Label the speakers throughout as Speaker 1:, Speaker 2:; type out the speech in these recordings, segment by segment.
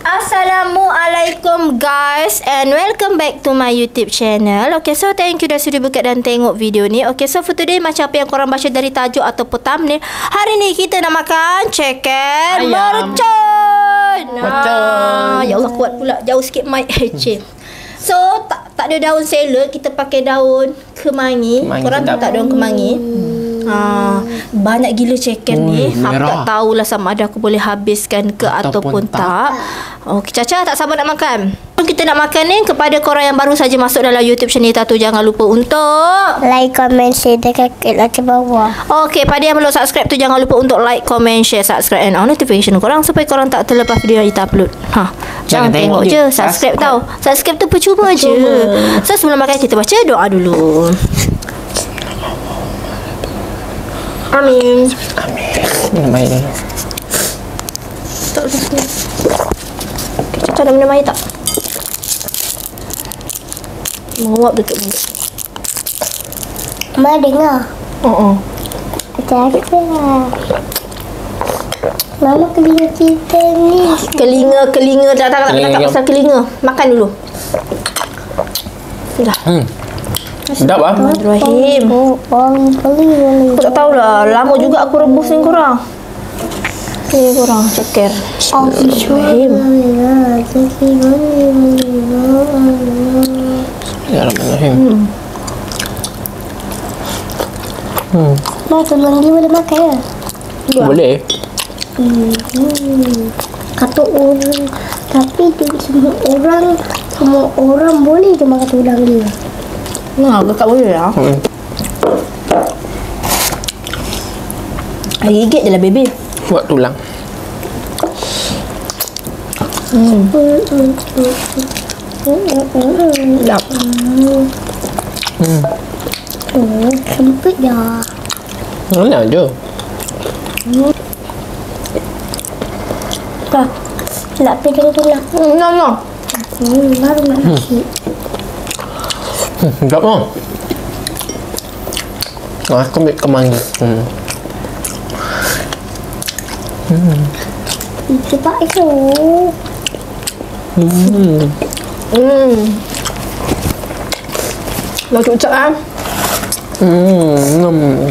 Speaker 1: Assalamualaikum guys and welcome back to my YouTube channel. Okay, so thank you dah sudah buka dan tengok video ni. Okay, so for today macam apa yang korang baca dari tajuk ataupun thumbnail, hari ni kita nak makan chicken mercon. Ah, ya Allah kuat pula jauh sikit mic Cik. So tak tak ada daun salad, kita pakai daun kemangi.
Speaker 2: Kemangi
Speaker 1: korang tak daun kemangi? Ha, banyak gila chicken ni.
Speaker 2: Hmm,
Speaker 1: Aku tak tahulah sama ada aku boleh habiskan ke ataupun,
Speaker 2: Ataupun
Speaker 1: tak. Okey, Caca tak sabar nak makan. Kita nak makan ni kepada korang yang baru saja masuk dalam YouTube channel Tatu jangan lupa untuk
Speaker 3: Like, comment, share dekat kat latar bawah.
Speaker 1: Okey, pada yang belum subscribe tu jangan lupa untuk like, comment, share, subscribe and on notification korang supaya korang tak terlepas video yang kita upload. Ha. Jangan,
Speaker 2: Jangan
Speaker 1: tengok,
Speaker 2: tengok
Speaker 1: je, subscribe,
Speaker 2: Subscribe.
Speaker 1: tau. Subscribe tu percuma, je. So sebelum makan kita baca doa dulu. Amin.
Speaker 2: Minum air dulu.
Speaker 1: Tak ada sini. Okay, Caca dah minum air tak? Mawap dekat mulut.
Speaker 3: Ma dengar.
Speaker 1: Oh, oh.
Speaker 3: Cakap. Mama kelinga kita ni.
Speaker 1: Kelinga, kelinga. Tak tak tak tak pasal kelinga. Makan dulu. Dah.
Speaker 2: Hmm. Sedap ah.
Speaker 1: Rahim.
Speaker 3: Orang beli beli.
Speaker 1: Aku tak tahulah. Lama juga aku rebus ni korang. Ni korang. Ceker.
Speaker 3: Oh,
Speaker 1: Rahim.
Speaker 2: Bismillahirrahmanirrahim. Hmm.
Speaker 3: Ma, teman dia boleh makan ya?
Speaker 1: Ya.
Speaker 2: Boleh.
Speaker 3: Hmm. Kata orang. Tapi dia semua orang semua orang boleh je makan tulang dia.
Speaker 1: Nah, kakak boleh lah.
Speaker 2: Hmm.
Speaker 1: Gigit je lah, baby.
Speaker 2: Buat tulang.
Speaker 1: Hmm.
Speaker 3: Hmm.
Speaker 1: Sedap.
Speaker 2: Hmm.
Speaker 3: Hmm, sempit dah.
Speaker 2: Mana je.
Speaker 3: Dah. Nak pegang tulang.
Speaker 1: Hmm, no, no.
Speaker 3: Hmm, baru nak nasi.
Speaker 2: Hmm. Sedap ah. Ah, aku ambil kemangi. Hmm.
Speaker 3: Cepat itu.
Speaker 2: Hmm.
Speaker 1: Hmm. Dah cucuk kan?
Speaker 2: Hmm. Hmm.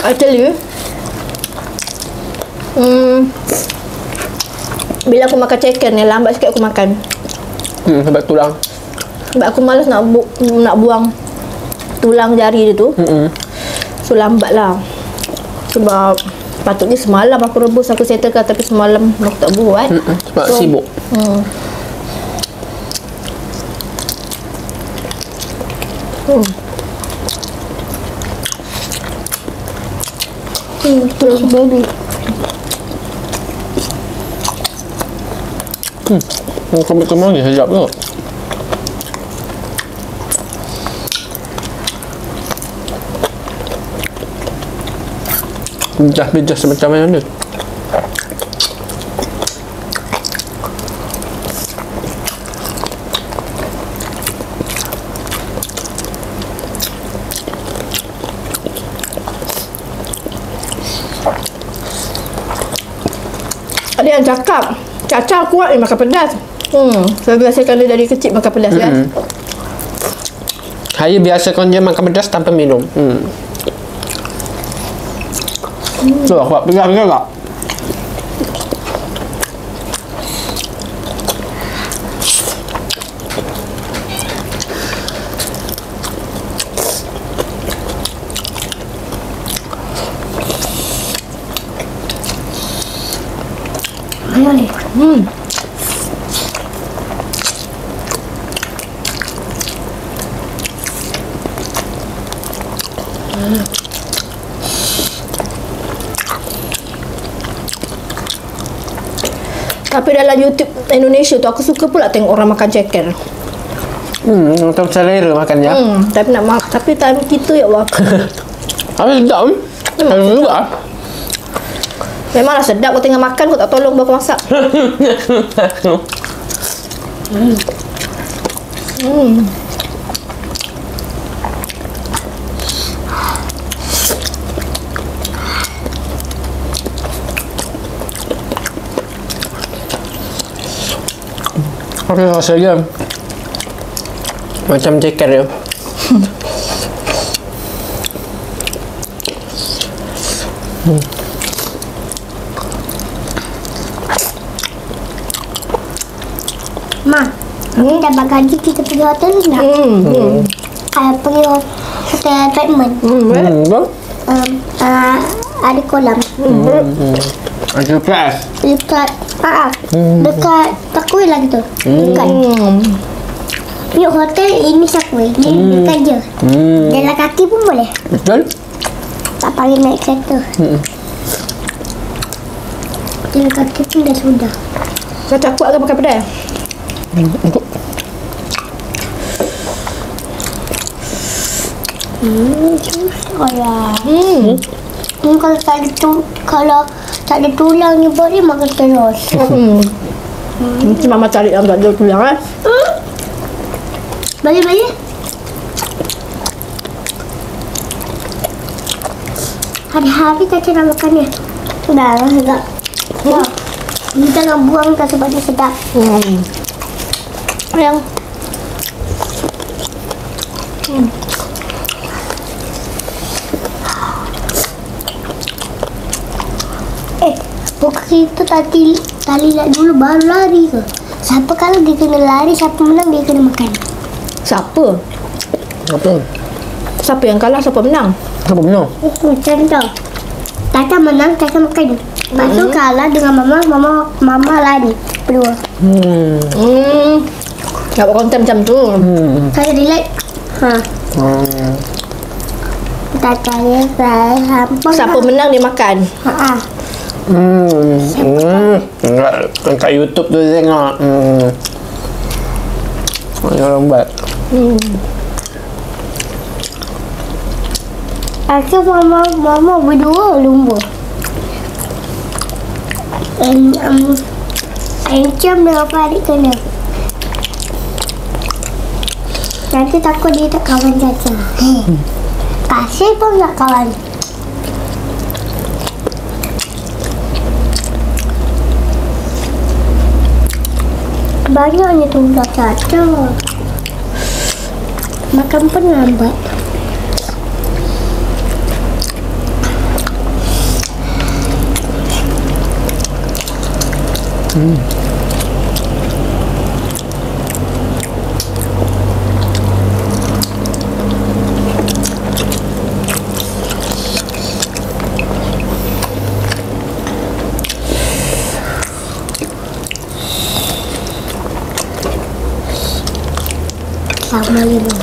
Speaker 1: I tell you Hmm Bila aku makan chicken ni Lambat sikit aku makan
Speaker 2: Hmm. Sebab tulang.
Speaker 1: Sebab aku malas nak bu- nak buang Tulang jari dia tu
Speaker 2: Hmm.
Speaker 1: So lambat lah Sebab Patutnya semalam aku rebus Aku settlekan Tapi semalam aku tak buat
Speaker 2: Hmm. Sebab
Speaker 1: So-
Speaker 2: sibuk.
Speaker 1: Hmm Hmm
Speaker 3: Hmm, terus baby.
Speaker 2: Hmm. Kau ambil kemangi sedap tu. Bijah-bijah semacam mana tu.
Speaker 1: Ada yang cakap Caca kuat ni makan pedas Hmm Saya biasakan dia dari kecil makan pedas kan
Speaker 2: Hmm. Saya biasa kan dia makan pedas tanpa minum. Hmm. Tu aku buat pedas tak?
Speaker 1: Hmm Tapi dalam YouTube Indonesia tu aku suka pula tengok orang makan chicken.
Speaker 2: Hmm, macam selera makan ya.
Speaker 1: Hmm, tapi nak mak tapi time kita ya Allah.
Speaker 2: Habis sedap ni. Kalau juga. ah.
Speaker 1: Memanglah sedap kau tengah makan kau tak tolong bapak masak. Hmm.
Speaker 2: Tapi rasa dia macam ceker dia.
Speaker 3: Ma, ni dapat gaji kita pergi hotel ni nak?
Speaker 1: Hmm.
Speaker 3: Uh, pergi hotel treatment.
Speaker 1: Hmm.
Speaker 2: Hmm?
Speaker 3: Um, uh, ada kolam.
Speaker 2: Ada plus.
Speaker 3: Dekat, ah, ah, dekat takui lah gitu. Dekat.
Speaker 1: Hmm.
Speaker 3: Yuk hotel ini sakui. Ni dekat je.
Speaker 2: Hmm,
Speaker 3: Jalan kaki pun boleh.
Speaker 2: betul?
Speaker 3: Tak payah naik kereta. Jalan kaki pun dah sudah.
Speaker 1: Kau takut ke makan pedas?
Speaker 3: Hmm, oh ya.
Speaker 1: Hmm.
Speaker 3: Hmm, kalau ada tu, kalau tak ada tulang ni boleh makan terus.
Speaker 1: Hmm. Nanti mama cari yang tak ada tulang eh.
Speaker 3: Hmm. Balik balik. Hari-hari tak nak makan ni. Dah lah agak. Wah. Ni jangan buang tak sebab dia sedap.
Speaker 1: Hmm. Yang
Speaker 3: Eh, kita tadi tali dulu baru lari ke? Siapa kalau dia kena lari, siapa menang dia kena makan.
Speaker 1: siapa?
Speaker 2: Apa?
Speaker 1: Siapa yang kalah, siapa menang?
Speaker 2: Apa benar?
Speaker 3: Eh, Macam tu. Tata menang, Tata makan. Lepas tu kalah dengan mama, mama mama lari. Berdua.
Speaker 2: Hmm.
Speaker 1: Hmm. Tak buat konten macam tu.
Speaker 2: Hmm.
Speaker 3: Saya relax. Ha.
Speaker 2: Hmm.
Speaker 3: Tata ya, saya hampa.
Speaker 1: Siapa menang dia makan.
Speaker 3: Ha. ha.
Speaker 2: Hmm. Hmm. Kat, kat YouTube tu tengok. Hmm. Yang orang buat.
Speaker 3: Aku mama mama berdua lumba. And um, Encam dengan Farid kena. Nanti takut dia tak kawan Caca. Hmm. Kasih pun tak kawan. Banyaknya tumbak Caca. Makan pun lambat. Sama lima.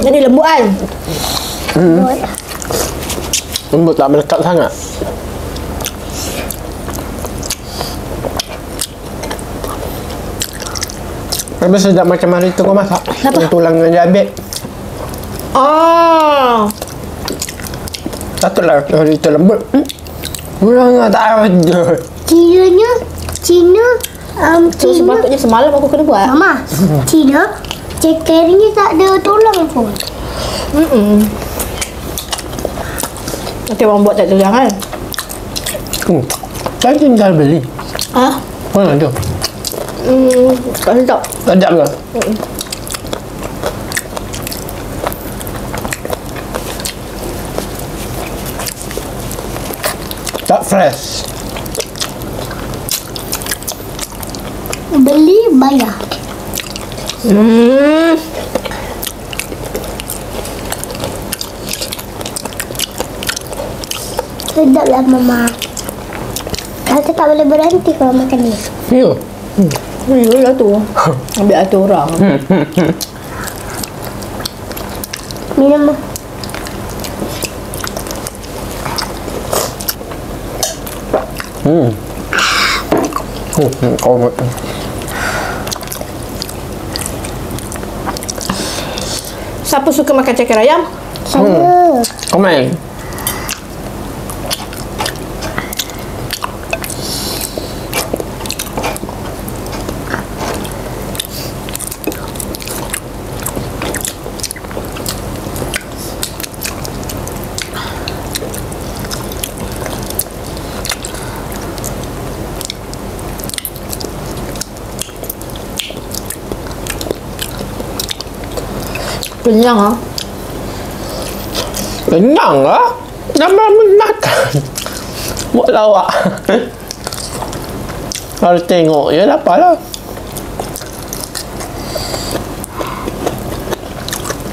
Speaker 1: Jadi lembut kan?
Speaker 3: Buat.
Speaker 2: Lembut tak melekat sangat. Tapi sedap macam hari tu kau masak.
Speaker 1: Kenapa?
Speaker 2: Yang tulang yang dia ambil.
Speaker 1: Oh.
Speaker 2: Patutlah hari tu lembut. Hmm. Kurang tak ada.
Speaker 3: Kiranya Cina um,
Speaker 1: So
Speaker 3: Cina
Speaker 1: sepatutnya semalam aku kena buat.
Speaker 3: Mama Cina cekernya tak ada tulang pun
Speaker 1: Hmm. Nanti orang buat tak tulang kan?
Speaker 2: Hmm. Saya tinggal beli.
Speaker 1: Ah.
Speaker 2: Mana tu?
Speaker 1: Hmm. Tak sedap.
Speaker 2: Sedap ke? Tak fresh.
Speaker 3: Beli bayar
Speaker 1: Hmm.
Speaker 3: Sedap lah mama Tante tak boleh berhenti kalau makan ni
Speaker 2: Ya.
Speaker 1: Yelah tu. Ambil hati orang.
Speaker 3: Minum
Speaker 2: Hmm. Hmm. hmm, Kau
Speaker 1: Siapa suka makan ceker ayam?
Speaker 3: Saya
Speaker 2: kau main.
Speaker 1: Kenyang ah.
Speaker 2: Kenyang lah. Nama makan. Buat lawak. Kalau tengok je lapar lah.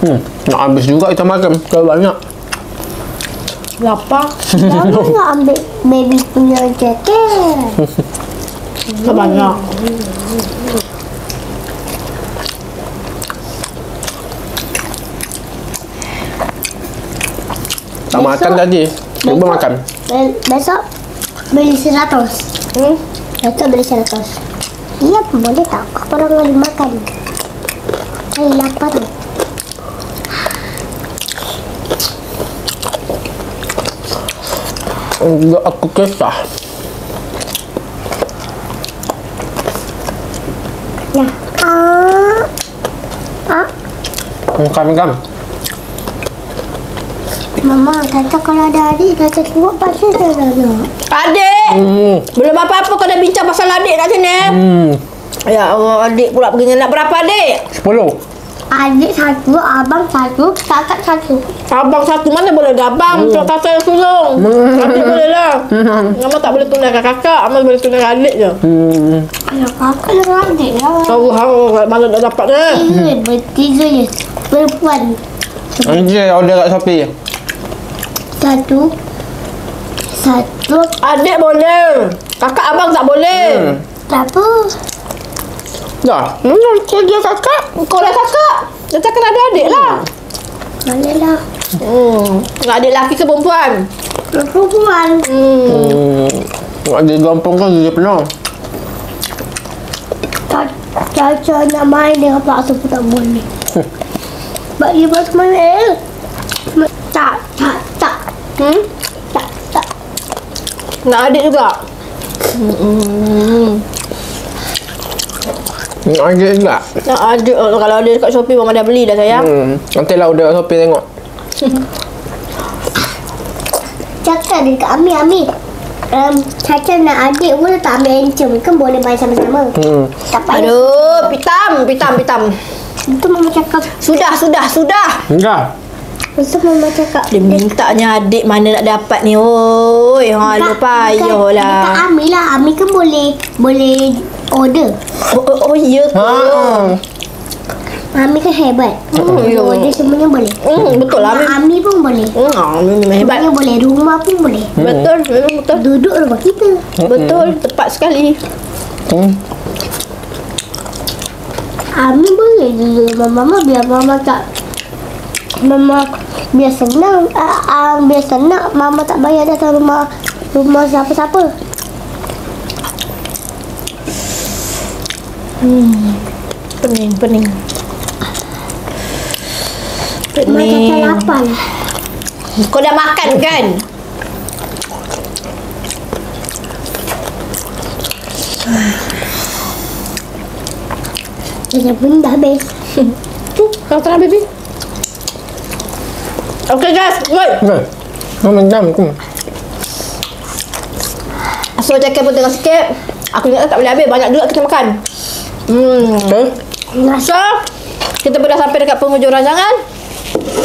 Speaker 2: Hmm, nak habis juga kita makan. Kalau banyak.
Speaker 1: Lapar.
Speaker 3: Lama nak ambil baby punya jaket.
Speaker 1: Tak banyak.
Speaker 2: Tak makan tadi. Cuba makan.
Speaker 3: Be- besok beli seratus.
Speaker 1: Hmm.
Speaker 3: Besok beli seratus. Iya, boleh tak? Apa orang lagi makan? Saya lapar tu.
Speaker 2: Enggak aku kisah.
Speaker 3: Ya. Ah. Ah.
Speaker 2: Makan makan.
Speaker 3: Mama, kata kalau ada adik, kata tengok pasal saya dah nak.
Speaker 1: Adik.
Speaker 2: Hmm.
Speaker 1: Belum apa-apa kau dah bincang pasal adik kat sini.
Speaker 2: Hmm.
Speaker 1: Ya Allah, adik pula pergi nak berapa adik?
Speaker 2: Sepuluh.
Speaker 3: Adik satu, abang satu, kakak satu.
Speaker 1: Abang satu mana boleh ada abang? Hmm. Kakak yang sulung. Adik boleh lah. Mama tak boleh tunaikan kakak. Mama boleh tunaikan adik je.
Speaker 2: Hmm.
Speaker 3: Ayo, kakak dengan adik lah.
Speaker 1: Tahu hang mana dah dapat ni?
Speaker 3: Tiga, bertiga je. Perempuan.
Speaker 2: Anjir order kat Shopee.
Speaker 3: Satu. Satu.
Speaker 1: Adik boleh. Kakak abang tak boleh.
Speaker 2: Hmm.
Speaker 3: Tak apa.
Speaker 2: Dah. Hmm, kerja kakak.
Speaker 1: Kau kakak. Dia takkan ada adik lah.
Speaker 3: Boleh lah.
Speaker 1: Hmm. Adik lelaki ke perempuan?
Speaker 3: Perempuan.
Speaker 1: Hmm.
Speaker 2: Hmm. Ada gampang kan dia penuh.
Speaker 3: Caca nak main dengan paksa pun tak boleh. Sebab dia pas main
Speaker 1: Hmm?
Speaker 3: Tak, tak.
Speaker 1: Nak adik juga? Hmm.
Speaker 2: Hmm, ada juga.
Speaker 1: Nak adik. Oh, kalau ada dekat Shopee, Mama dah beli dah sayang.
Speaker 2: Hmm. Nanti lah order kat Shopee tengok.
Speaker 3: Cakap dekat Ami, Ami. Um, Caca nak adik pun tak ambil encem. Kan boleh main sama-sama.
Speaker 2: Hmm.
Speaker 3: Tak payah.
Speaker 1: Aduh, pitam, pitam, pitam.
Speaker 3: Itu mama cakap.
Speaker 1: Sudah, sudah, sudah.
Speaker 2: Enggak.
Speaker 3: Itu mama cakap.
Speaker 1: Dia mintanya adik mana nak dapat ni. Oi, ha, lu payah
Speaker 3: Dekat
Speaker 1: lah.
Speaker 3: Ami lah. Ami kan boleh boleh order.
Speaker 1: Oh, oh, oh ya ke?
Speaker 2: Ha.
Speaker 3: Ami kan hebat. Hmm,
Speaker 1: ya.
Speaker 3: order semuanya boleh.
Speaker 1: Hmm, betul lah. Mim.
Speaker 3: Ami pun boleh.
Speaker 1: Hmm, ah, memang hebat.
Speaker 3: Semuanya boleh. Rumah pun boleh.
Speaker 1: Betul, memang betul.
Speaker 3: Duduk rumah kita.
Speaker 1: Betul, tepat sekali.
Speaker 2: Hmm.
Speaker 3: Ami boleh duduk rumah mama biar mama tak Mama biar senang uh, uh, biar senang mama tak bayar datang rumah rumah siapa-siapa.
Speaker 1: Pening, pening.
Speaker 3: Mama
Speaker 1: Pening.
Speaker 3: cakap lapar.
Speaker 1: Kau dah makan kan?
Speaker 3: Dia pun dah habis.
Speaker 1: Tu, kau tengah baby. Okay guys, wait.
Speaker 2: Nah. Mama jam tu.
Speaker 1: So cakap pun tengah sikit. Aku ingat tak boleh habis. Banyak juga kita makan. Hmm.
Speaker 2: Okay.
Speaker 1: So, kita pun dah sampai dekat penghujung rancangan.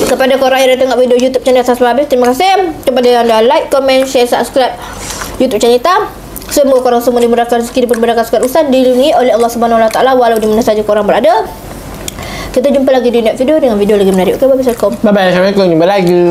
Speaker 1: Kepada korang yang dah tengok video YouTube channel sampai habis, terima kasih. Kepada yang dah like, comment, share, subscribe YouTube channel kita. Semoga korang semua dimudahkan rezeki dan dimudahkan segala urusan dilindungi oleh Allah Subhanahu Wa Taala walau di mana saja korang berada. Kita jumpa lagi di next video dengan video lagi menarik. Okay, bye-bye. Assalamualaikum.
Speaker 2: Bye bye. Assalamualaikum. Jumpa lagi.